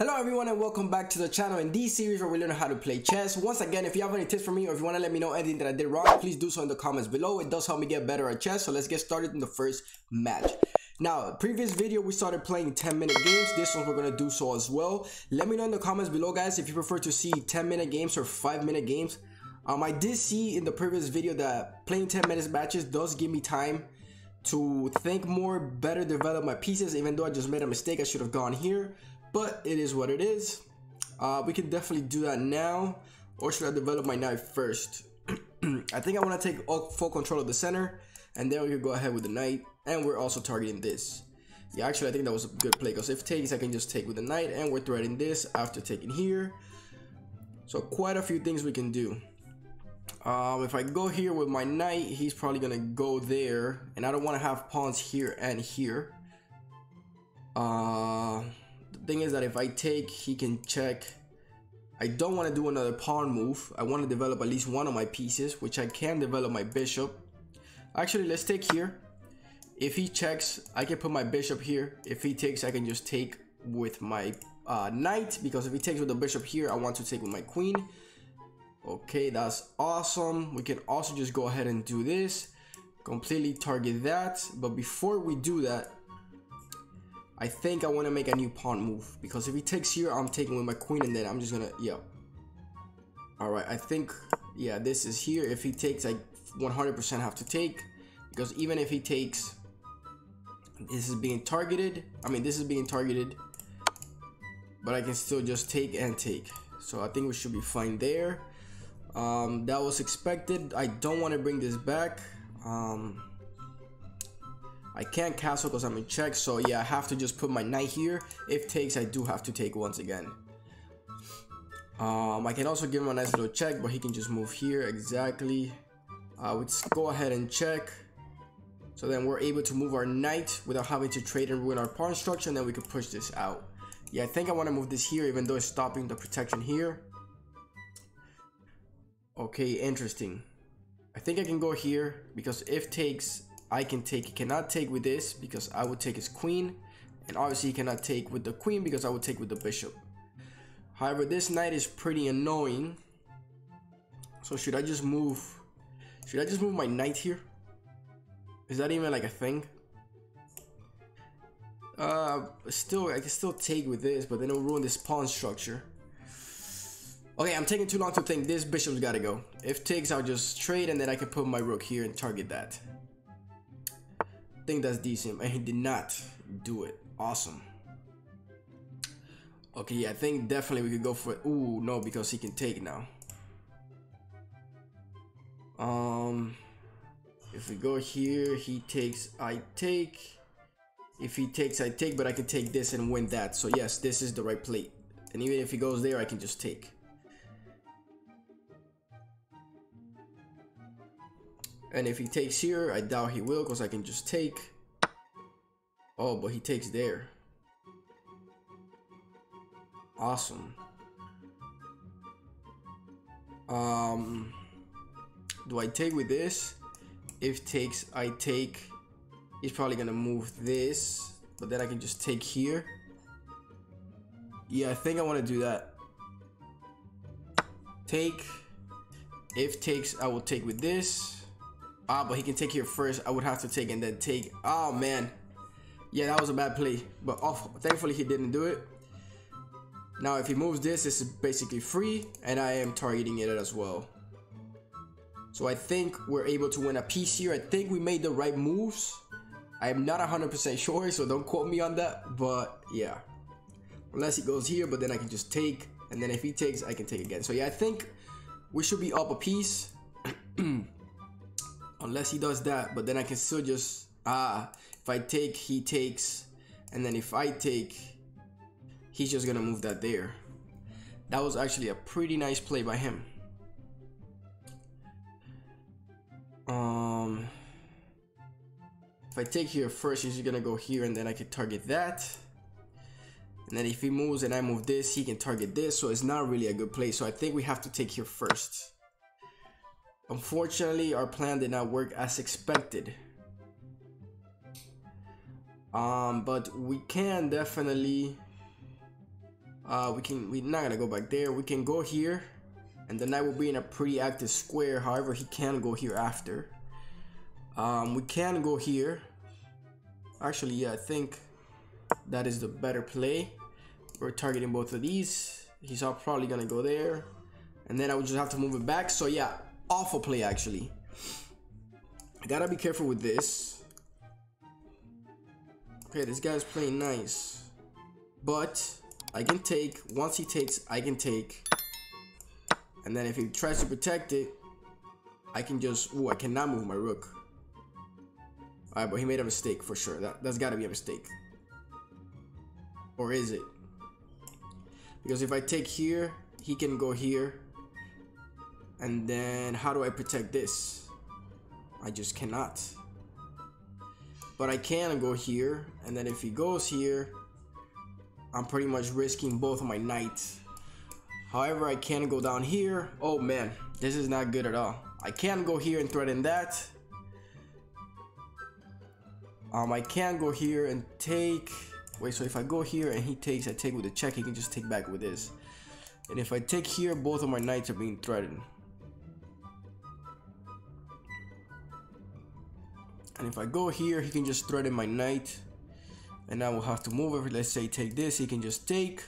Hello everyone and welcome back to the channel in this series where we learn how to play chess. Once again, if you have any tips for me or if you want to let me know anything that I did wrong, please do so in the comments below. It does help me get better at chess, so let's get started in the first match. Now, previous video we started playing 10 minute games. This one we're gonna do so as well. Let me know in the comments below guys if you prefer to see 10 minute games or 5 minute games. Um, I did see in the previous video that playing 10 minutes matches does give me time to think more, better develop my pieces even though I just made a mistake I should have gone here but it is what it is. Uh, we can definitely do that now, or should I develop my knight first? I think I want to take full control of the center, and then we can go ahead with the knight, and we're also targeting this. Yeah, actually, I think that was a good play, because if takes, I can just take with the knight, and we're threading this after taking here. So quite a few things we can do. Um, if I go here with my knight, he's probably going to go there, and I don't want to have pawns here and here. Uh thing is that if I take, he can check. I don't want to do another pawn move. I want to develop at least one of my pieces, which I can develop my bishop. Actually, let's take here. If he checks, I can put my bishop here. If he takes, I can just take with my uh, knight, because if he takes with the bishop here, I want to take with my queen. Okay, that's awesome. We can also just go ahead and do this. Completely target that. But before we do that, I think I want to make a new pawn move because if he takes here, I'm taking with my queen and then I'm just gonna, yeah. All right, I think, yeah, this is here. If he takes, I 100% have to take because even if he takes, this is being targeted. I mean, this is being targeted, but I can still just take and take. So I think we should be fine there. Um, that was expected. I don't want to bring this back. Um, I can't castle because I'm in check, so yeah, I have to just put my knight here. If takes, I do have to take once again. Um, I can also give him a nice little check, but he can just move here, exactly. Uh, let's go ahead and check. So then we're able to move our knight without having to trade and ruin our pawn structure, and then we can push this out. Yeah, I think I want to move this here, even though it's stopping the protection here. Okay, interesting. I think I can go here, because if takes, I can take, he cannot take with this because I would take his queen. And obviously he cannot take with the queen because I would take with the bishop. However, this knight is pretty annoying. So should I just move, should I just move my knight here? Is that even like a thing? Uh, still, I can still take with this, but then it'll ruin this pawn structure. Okay, I'm taking too long to think. This bishop's gotta go. If takes, I'll just trade and then I can put my rook here and target that think that's decent, and he did not do it. Awesome. Okay, yeah, I think definitely we could go for it. Ooh, no, because he can take now. Um, if we go here, he takes, I take. If he takes, I take, but I can take this and win that. So yes, this is the right plate. And even if he goes there, I can just take. And if he takes here, I doubt he will because I can just take. Oh, but he takes there. Awesome. Um, do I take with this? If takes, I take. He's probably gonna move this, but then I can just take here. Yeah, I think I want to do that. Take. If takes, I will take with this. Ah, but he can take here first. I would have to take and then take. Oh, man. Yeah, that was a bad play. But off, thankfully, he didn't do it. Now, if he moves this, this is basically free. And I am targeting it as well. So I think we're able to win a piece here. I think we made the right moves. I am not 100% sure, so don't quote me on that. But yeah. Unless he goes here, but then I can just take. And then if he takes, I can take again. So yeah, I think we should be up a piece. unless he does that but then I can still just ah if I take he takes and then if I take he's just gonna move that there. That was actually a pretty nice play by him. Um if I take here first he's gonna go here and then I can target that. And then if he moves and I move this he can target this so it's not really a good play. So I think we have to take here first Unfortunately, our plan did not work as expected. Um, but we can definitely Uh, we can, we're not gonna go back there. We can go here and the knight will be in a pretty active square. However, he can go here after. Um, we can go here. Actually, yeah, I think that is the better play. We're targeting both of these. He's probably gonna go there. And then I would just have to move it back. So yeah, awful play actually. I gotta be careful with this. Okay, this guy's playing nice. But I can take, once he takes, I can take. And then if he tries to protect it, I can just, oh, I cannot move my rook. Alright, but he made a mistake for sure. That, that's gotta be a mistake. Or is it? Because if I take here, he can go here. And then how do I protect this? I just cannot. But I can go here. And then if he goes here, I'm pretty much risking both of my knights. However, I can go down here. Oh man, this is not good at all. I can go here and threaten that. Um, I can go here and take... Wait, so if I go here and he takes, I take with a check, he can just take back with this. And if I take here, both of my knights are being threatened. And if I go here, he can just threaten my knight. And I will have to move it. Let's say take this, he can just take.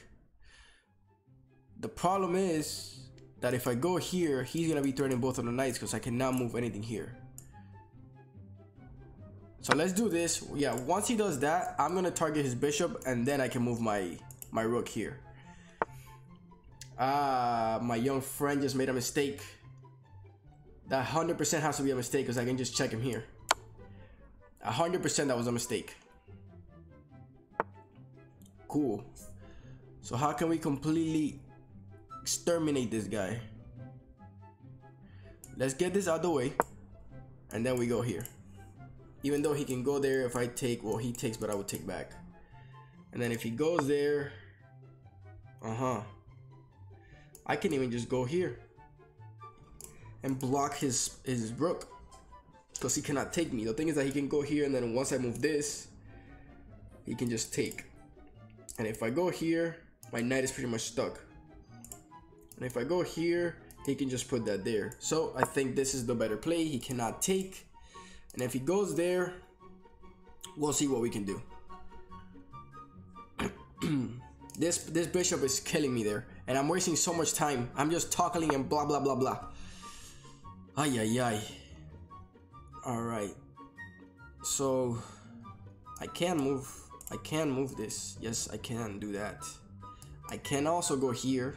The problem is that if I go here, he's gonna be threatening both of the knights because I cannot move anything here. So let's do this. Yeah, once he does that, I'm gonna target his bishop and then I can move my my rook here. Ah, my young friend just made a mistake. That 100% has to be a mistake because I can just check him here. 100% that was a mistake. Cool. So how can we completely exterminate this guy? Let's get this out of the way. And then we go here. Even though he can go there if I take, well he takes but I would take back. And then if he goes there, uh-huh. I can even just go here. And block his, his rook because he cannot take me. The thing is that he can go here and then once I move this, he can just take. And if I go here, my knight is pretty much stuck. And if I go here, he can just put that there. So I think this is the better play. He cannot take. And if he goes there, we'll see what we can do. this this bishop is killing me there. And I'm wasting so much time. I'm just talking and blah blah blah blah. Ay ay ay. Alright. So I can move I can move this. Yes, I can do that. I can also go here.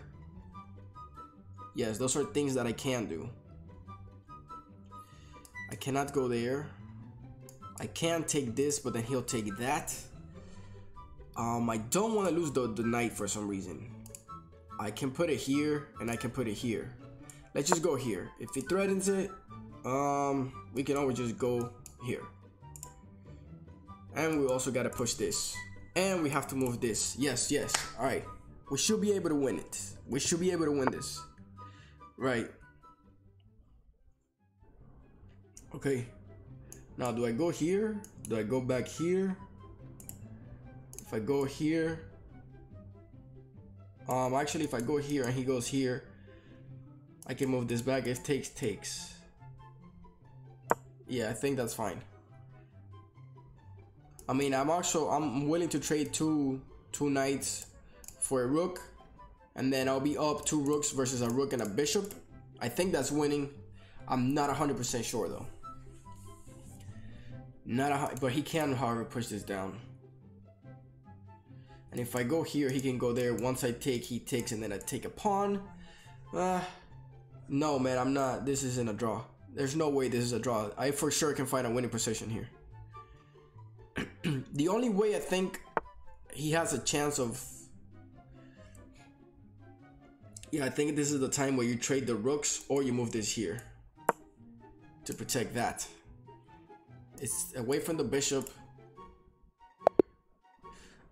Yes, those are things that I can do. I cannot go there. I can take this, but then he'll take that. Um, I don't want to lose the, the knight for some reason. I can put it here, and I can put it here. Let's just go here. If he threatens it, um, we can always just go here. And we also gotta push this. And we have to move this. Yes, yes. Alright. We should be able to win it. We should be able to win this. Right. Okay. Now, do I go here? Do I go back here? If I go here... Um, actually, if I go here and he goes here, I can move this back. If takes, takes. Yeah, I think that's fine. I mean, I'm also I'm willing to trade two two knights for a rook, and then I'll be up two rooks versus a rook and a bishop. I think that's winning. I'm not 100% sure though. Not a, but he can, however, push this down. And if I go here, he can go there. Once I take, he takes, and then I take a pawn. Uh, no, man, I'm not. This isn't a draw. There's no way this is a draw. I for sure can find a winning position here. the only way I think he has a chance of yeah, I think this is the time where you trade the rooks or you move this here to protect that. It's away from the bishop.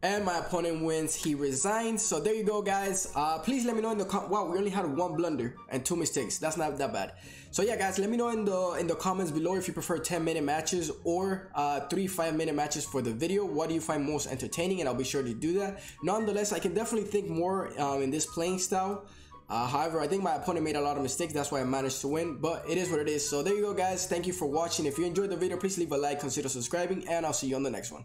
And my opponent wins he resigns so there you go guys uh please let me know in the wow we only had one blunder and two mistakes that's not that bad so yeah guys let me know in the in the comments below if you prefer 10 minute matches or uh three five minute matches for the video what do you find most entertaining and i'll be sure to do that nonetheless i can definitely think more um, in this playing style uh, however, I think my opponent made a lot of mistakes. That's why I managed to win. But it is what it is. So there you go, guys. Thank you for watching. If you enjoyed the video, please leave a like, consider subscribing, and I'll see you on the next one.